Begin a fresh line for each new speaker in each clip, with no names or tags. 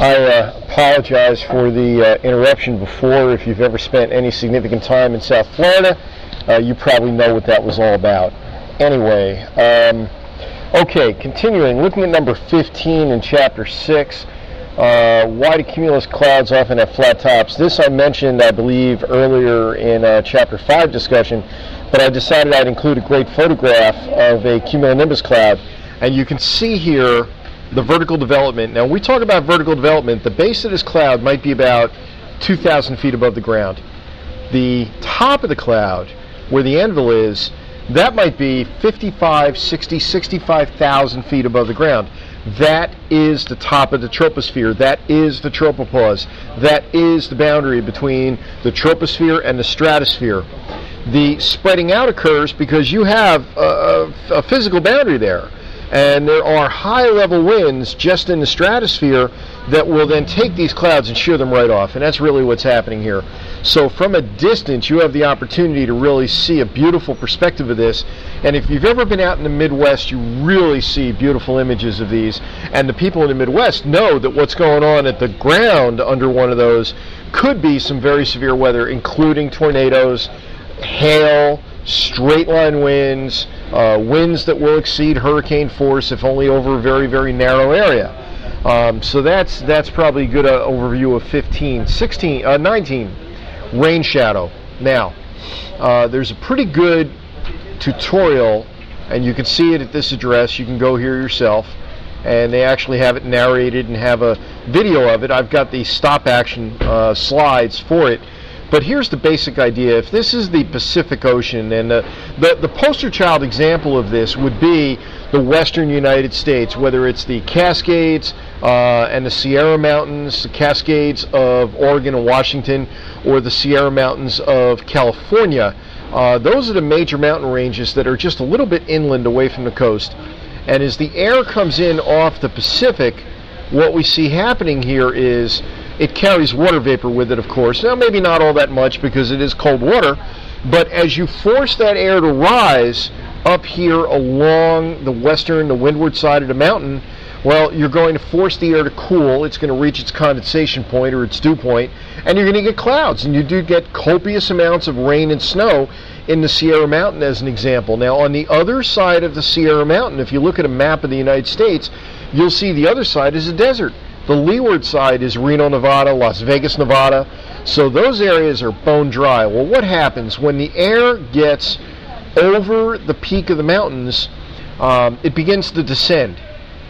I uh, apologize for the uh, interruption before. If you've ever spent any significant time in South Florida, uh, you probably know what that was all about. Anyway, um, okay, continuing, looking at number 15 in chapter 6. Uh, why do cumulus clouds often have flat tops? This I mentioned, I believe, earlier in uh, chapter 5 discussion, but I decided I'd include a great photograph of a cumulonimbus cloud. And you can see here the vertical development. Now, when we talk about vertical development, the base of this cloud might be about 2,000 feet above the ground. The top of the cloud, where the anvil is, that might be 55, 60, 65,000 feet above the ground. That is the top of the troposphere. That is the tropopause. That is the boundary between the troposphere and the stratosphere. The spreading out occurs because you have a, a, a physical boundary there and there are high level winds just in the stratosphere that will then take these clouds and shear them right off. And that's really what's happening here. So from a distance you have the opportunity to really see a beautiful perspective of this. And if you've ever been out in the midwest you really see beautiful images of these. And the people in the midwest know that what's going on at the ground under one of those could be some very severe weather including tornadoes hail straight line winds, uh, winds that will exceed hurricane force if only over a very, very narrow area. Um, so that's that's probably a good uh, overview of 15, 16, uh, 19, rain shadow. Now, uh, there's a pretty good tutorial, and you can see it at this address. You can go here yourself, and they actually have it narrated and have a video of it. I've got the stop action uh, slides for it but here's the basic idea. If this is the Pacific Ocean, and the, the, the, poster child example of this would be the western United States, whether it's the Cascades uh, and the Sierra Mountains, the Cascades of Oregon and Washington, or the Sierra Mountains of California. Uh, those are the major mountain ranges that are just a little bit inland away from the coast. And as the air comes in off the Pacific, what we see happening here is it carries water vapor with it, of course. Now, maybe not all that much because it is cold water, but as you force that air to rise up here along the western, the windward side of the mountain, well, you're going to force the air to cool. It's going to reach its condensation point or its dew point, and you're going to get clouds. And you do get copious amounts of rain and snow in the Sierra Mountain, as an example. Now, on the other side of the Sierra Mountain, if you look at a map of the United States, you'll see the other side is a desert. The leeward side is Reno, Nevada, Las Vegas, Nevada. So those areas are bone dry. Well, what happens when the air gets over the peak of the mountains? Um, it begins to descend.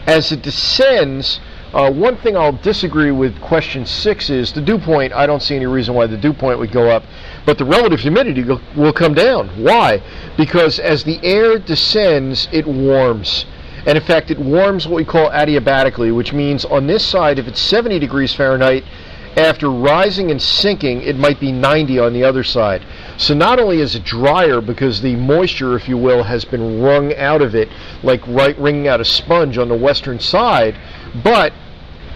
As it descends, uh, one thing I'll disagree with question six is the dew point. I don't see any reason why the dew point would go up, but the relative humidity will come down. Why? Because as the air descends, it warms. And in fact, it warms what we call adiabatically, which means on this side, if it's 70 degrees Fahrenheit, after rising and sinking, it might be 90 on the other side. So not only is it drier because the moisture, if you will, has been wrung out of it, like right, wringing out a sponge on the western side, but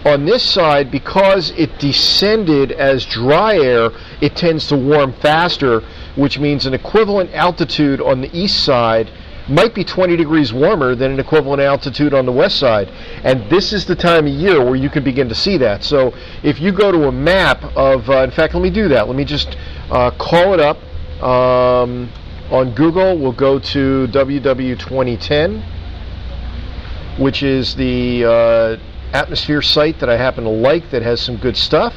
on this side, because it descended as dry air, it tends to warm faster, which means an equivalent altitude on the east side might be 20 degrees warmer than an equivalent altitude on the west side. And this is the time of year where you can begin to see that. So if you go to a map of, uh, in fact, let me do that. Let me just uh, call it up um, on Google. We'll go to WW 2010, which is the uh, atmosphere site that I happen to like that has some good stuff.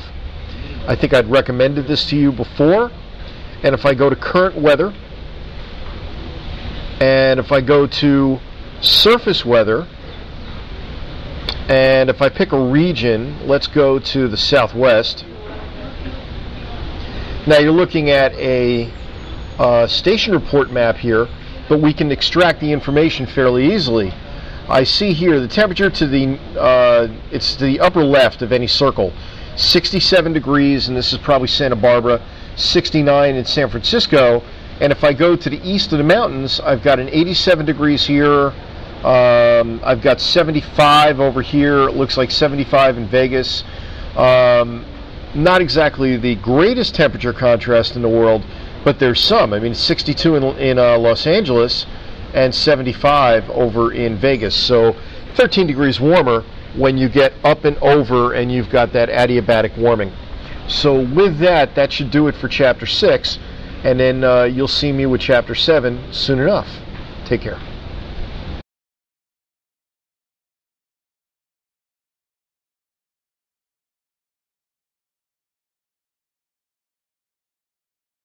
I think I'd recommended this to you before. And if I go to current weather, and if I go to surface weather, and if I pick a region, let's go to the southwest. Now you're looking at a uh, station report map here, but we can extract the information fairly easily. I see here the temperature to the uh, it's the upper left of any circle, 67 degrees, and this is probably Santa Barbara, 69 in San Francisco, and if I go to the east of the mountains, I've got an 87 degrees here. Um, I've got 75 over here. It looks like 75 in Vegas. Um, not exactly the greatest temperature contrast in the world, but there's some. I mean, 62 in, in uh, Los Angeles and 75 over in Vegas. So 13 degrees warmer. when you get up and over and you've got that adiabatic warming. So with that, that should do it for chapter 6, and then uh, you'll see me with chapter 7 soon enough. Take care.